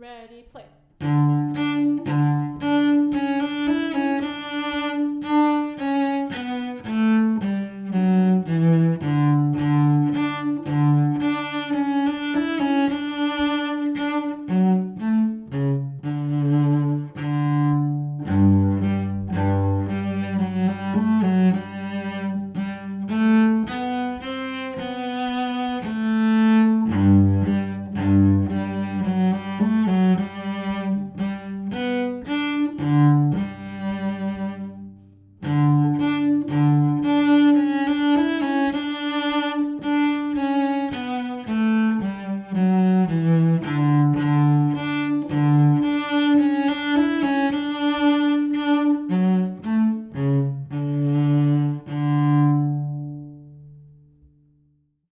Ready, play.